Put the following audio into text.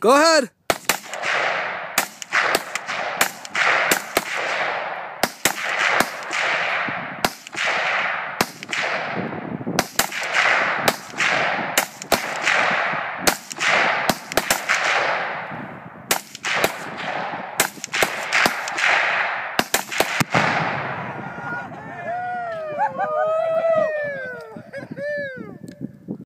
Go ahead. Woo!